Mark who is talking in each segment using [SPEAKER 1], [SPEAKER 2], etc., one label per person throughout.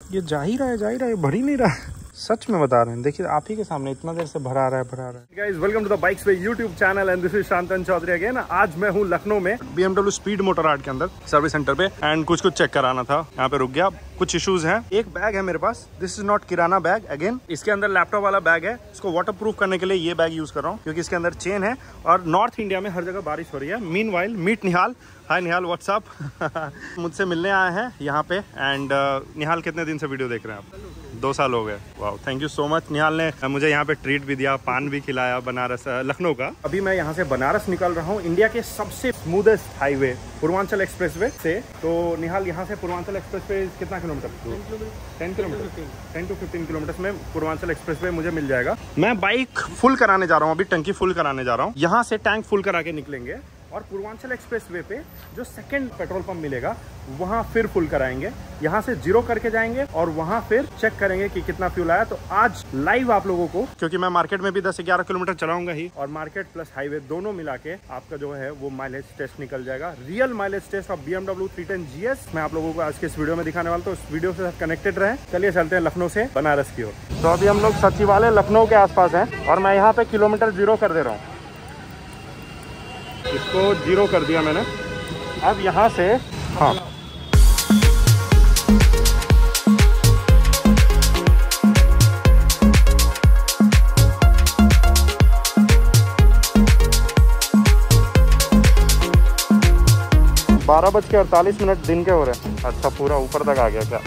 [SPEAKER 1] ये जा ही रहा है जा ही रहा है भर ही नहीं रहा सच में बता रहे हैं। देखिए आप ही के सामने इतना देर से भरा रहा है भरा रहा है। Guys welcome to the bikes way YouTube channel and this is Shantan Chaudhary again आज मैं हूँ लखनऊ में BMW स्पीड मोटर आर्ट के अंदर सर्विस सेंटर पे एंड कुछ कुछ चेक कराना था। यहाँ पे रुक गया। कुछ इश्यूज़ हैं। एक बैग है मेरे पास। This is not kirana bag again इसके अंदर लैपटॉप वाला बैग है। इसको वाटर करने के लिए ये बैग यूज़ कर रहा हूँ क्योंकि इसके अंदर चेन है। और नॉर्थ इंडिया में हर जगह बारिश हो रही है। Mean meet Nihal hi Nihal what's up मुझसे मिलने आए हैं यहाँ पे एंड uh, निहाल कितने दिन से वीडियो देख रहे हैं आप? दो साल हो गए। वाह thank you so much Nihal ने मुझे यहाँ पे ट्रीट भी दिया, पान भी खिलाया बनारस लखनऊ का। अभी मैं यहाँ से बनारस निकल रहा हूँ, इंडिया के सबसे स्मूदेस्ट हाईवे पूर्वांचल एक्सप्रेसवे से। तो निहाल, यहाँ से पूर्वांचल एक्सप्रेसवे कितना kilometre? Ten kilometre. Ten to fifteen kilometre में पूर्वांचल एक्सप्रेसवे मुझे मिल जाएगा। मैं बाइक फुल कराने जा रहा हूँ, अभी टंकी फुल कराने जा रहा हूँ। यहाँ से टैंक फुल करा के निकलेंगे। और पूर्वांचल एक्सप्रेस वे पे जो सेकंड पेट्रोल पंप मिलेगा, वहाँ फिर फुल कराएँगे। यहाँ से ज़ीरो करके जाएँगे और वहाँ फिर चेक करेंगे कि कितना फ्यूल आया। तो आज लाइव आप लोगों को, क्योंकि मैं मार्केट में भी 10-11 किलोमीटर चलाऊँगा ही, और मार्केट प्लस हाईवे दोनों मिला के आपका जो है वो माइलेज टेस्ट निकल जाएगा। Real mileage test of B MW three ten GS मैं आप लोगों को आज के इस वीडियो में दिखाने वाला तो इस वीडियो से कनेक्टेड रहे। चलिए चलते हैं लखनऊ से बनारस की ओर। तो अभी हम लोग सचिवालय लखनऊ के आसपास है और मैं यहाँ पे किलोमीटर ज़ीरो कर दे रहा हूँ। इसको ज़ीरो कर दिया मैंने। अब यहाँ से हाँ। बारह बज के अड़तालीस मिनट दिन के हो रहे हैं। अच्छा पूरा ऊपर तक आ गया क्या?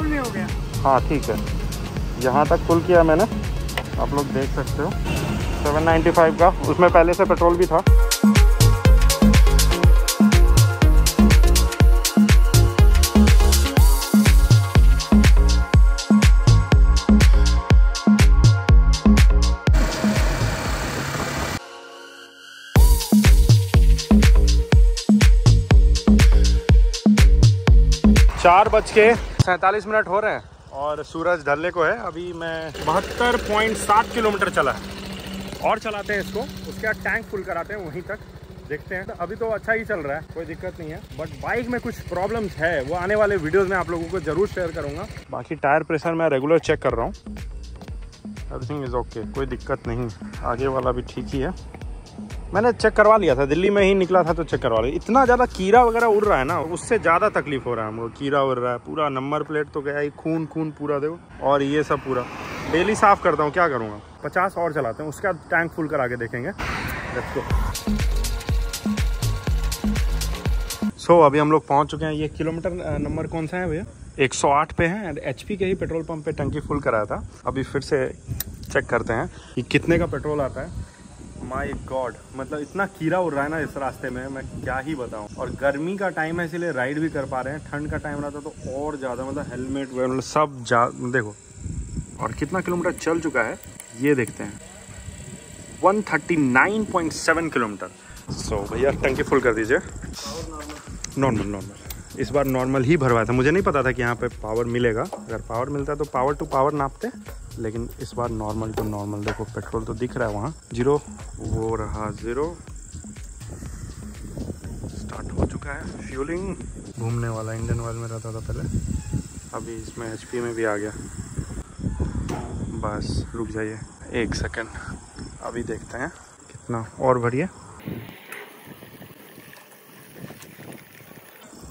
[SPEAKER 2] भी हो गया।
[SPEAKER 1] हाँ ठीक है। यहाँ तक फुल किया मैंने। आप लोग देख सकते हो। 795 का। उसमें पहले से पेट्रोल भी था। चार बज के सैंतालीस मिनट हो रहे हैं और सूरज ढलने को है। अभी मैं बहत्तर पॉइंट सात किलोमीटर चला है। और चलाते हैं इसको। उसके बाद टैंक फुल कराते हैं वहीं तक। देखते हैं। तो अभी तो अच्छा ही चल रहा है, कोई दिक्कत नहीं है। बट बाइक में कुछ प्रॉब्लम्स है, वो आने वाले वीडियोस में आप लोगों को ज़रूर शेयर करूँगा। बाकी टायर प्रेशर मैं रेगुलर चेक कर रहा हूँ। एवरीथिंग इज़ ओके कोई दिक्कत नहीं। आगे वाला भी ठीक ही है। मैंने चेक करवा लिया था, दिल्ली में ही निकला था तो चेक करवा लिया। इतना ज़्यादा कीड़ा वगैरह उड़ रहा है ना, उससे ज़्यादा तकलीफ़ हो रहा है हमको। कीड़ा उड़ रहा है, पूरा नंबर प्लेट तो गया ही खून खून पूरा देखो। और ये सब पूरा। डेली साफ़ करता हूँ, क्या करूँगा? पचास और चलाते हैं, उसके बाद टैंक फुल करा के देखेंगे। सो अभी हम लोग पहुँच चुके हैं, ये किलोमीटर नंबर कौन सा है भैया? 108 पे है एंड एच के ही पेट्रोल पंप पे टंकी फुल कराया था। अभी फिर से चेक करते हैं कि कितने का पेट्रोल आता है। माय गॉड मतलब इतना कीड़ा उड़ रहा है ना इस रास्ते में, मैं क्या ही बताऊँ। और गर्मी का टाइम है, इसलिए राइड भी कर पा रहे हैं। ठंड का टाइम रहता तो और ज़्यादा मतलब हेलमेट मतलब सब जा, देखो और कितना किलोमीटर चल चुका है, ये देखते हैं। 139.7 किलोमीटर। सो भैया, टंकी फुल कर दीजिए। नॉर्मल नॉर्मल इस बार नॉर्मल ही भरवाया था। मुझे नहीं पता था कि यहाँ पे पावर मिलेगा। अगर पावर मिलता है तो पावर टू पावर नापते। लेकिन इस बार नॉर्मल टू नॉर्मल देखो पेट्रोल तो दिख रहा है वहाँ। ज़ीरो वो रहा ज़ीरो स्टार्ट हो चुका है फ्यूलिंग घूमने वाला इंजन ऑयल में रहता था पहले। अभी इसमें एचपी में भी आ गया। बस रुक जाइए। एक सेकेंड अभी देखते हैं कितना और भरिए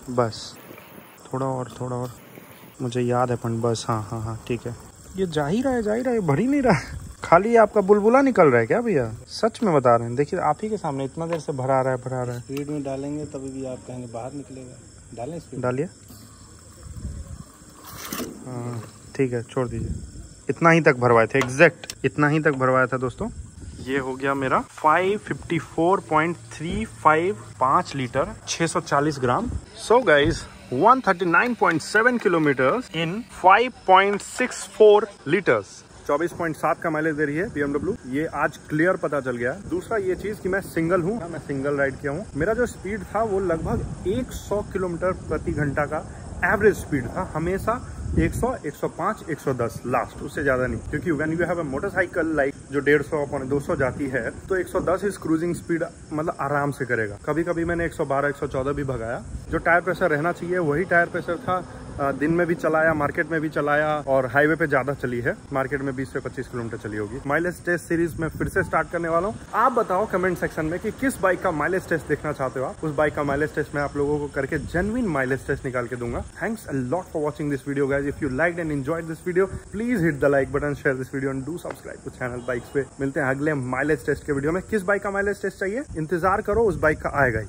[SPEAKER 1] बस थोड़ा और थोड़ा और। मुझे याद है पण बस हाँ हाँ हाँ ठीक है। ये जा ही रहा है जा ही रहा है भर ही नहीं रहा। है खाली आपका बुलबुला निकल रहा है क्या भैया? सच में बता रहे हैं। देखिए आप ही के सामने इतना देर से भरा रहा है भरा रहा है।
[SPEAKER 2] स्पीड में डालेंगे तभी भी आप कहेंगे बाहर निकलेगा। डालें स्पीड
[SPEAKER 1] डालिए। हाँ ठीक है छोड़ दीजिए। इतना ही तक भरवाए थे एग्जैक्ट इतना ही तक भरवाया था दोस्तों। ये हो गया मेरा 554.355 litre 640 gram. So guys 139.7 kilometre in 5.64 litres 24.7 का माइलेज दे रही है BMW ये आज क्लियर पता चल गया। दूसरा ये चीज़ कि मैं सिंगल हूँ, मैं सिंगल राइड किया हूँ। मेरा जो स्पीड था वो लगभग 100 किलोमीटर प्रति घंटा का एवरेज स्पीड था। हमेशा 100, 105, 110 लास्ट उससे ज़्यादा नहीं। क्योंकि when you have a motorcycle like जो 150 पौने 200 जाती है तो 110 इस क्रूजिंग स्पीड मतलब आराम से करेगा। कभी कभी मैंने 112, 114 भी भगाया जो टायर प्रेशर रहना चाहिए, वही टायर प्रेशर था। दिन में भी चलाया, मार्केट में भी चलाया और हाईवे पे ज़्यादा चली है। मार्केट में 20 से 25 किलोमीटर चली होगी। माइलेज टेस्ट सीरीज़ में फिर से स्टार्ट करने वाला हूँ। आप बताओ कमेंट सेक्शन में कि किस बाइक का माइलेज टेस्ट देखना चाहते हो आप? उस बाइक का माइलेज टेस्ट मैं आप लोगों को करके जेनविन माइलेज टेस्ट निकाल के दूँगा। Thanks a lot for watching this video guys if you like and enjoy this video please hit the like button share this video and do subscribe to channel bikes पे। मिलते हैं अगले mileage test के video में। किस bike का mileage test चाहिए? इंतज़ार करो, उस बाइक का आएगा ही।